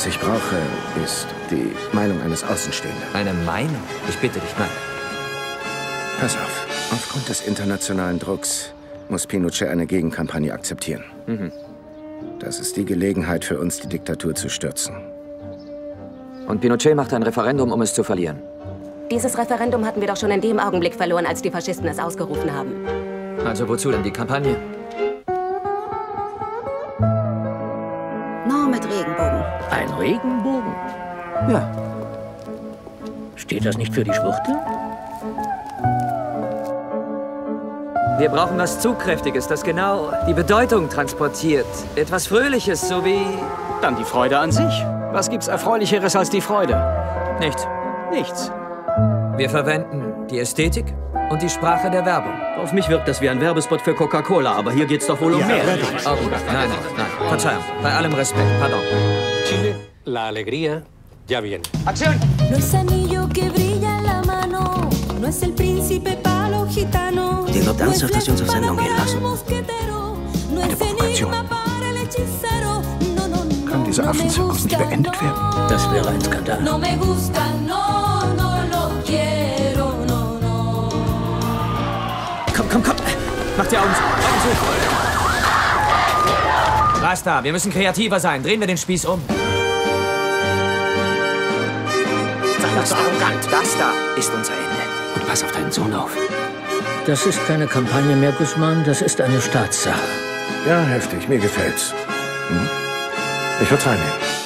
Was ich brauche, ist die Meinung eines Außenstehenden. Eine Meinung? Ich bitte dich, nein. Pass auf. Aufgrund des internationalen Drucks muss Pinochet eine Gegenkampagne akzeptieren. Mhm. Das ist die Gelegenheit für uns, die Diktatur zu stürzen. Und Pinochet macht ein Referendum, um es zu verlieren. Dieses Referendum hatten wir doch schon in dem Augenblick verloren, als die Faschisten es ausgerufen haben. Also wozu denn die Kampagne? Mit Regenbogen. Ein Regenbogen? Ja. Steht das nicht für die Schwuchtel? Wir brauchen was Zugkräftiges, das genau die Bedeutung transportiert. Etwas Fröhliches, so wie... Dann die Freude an sich. Was gibt's Erfreulicheres als die Freude? Nichts. Nichts. Wir verwenden die Ästhetik und die Sprache der Werbung. Auf mich wirkt das wie ein Werbespot für Coca-Cola, aber hier geht's doch wohl um mehr. Oh, nein, nein, nein. Verzeihung. Bei allem Respekt. Pardon. Chile, la alegría ya viene. No es anillo que brilla en la mano, no es el príncipe palo gitano. Die wird no es ernsthaft, dass sie uns auf Sendung gehen lassen. Eine Provokation. Kann dieser Affenzirkus nicht beendet werden? Das wäre ein Skandal. No me gusta, no, no Komm, komm. Mach die Augen zu. Augen zu. Basta, wir müssen kreativer sein. Drehen wir den Spieß um. Sei nicht so arrogant. Das da ist unser Ende. Und pass auf deinen Sohn auf. Das ist keine Kampagne mehr, Guzman. Das ist eine Staatssache. Ja, heftig. Mir gefällt's. Hm? Ich würde teilnehmen.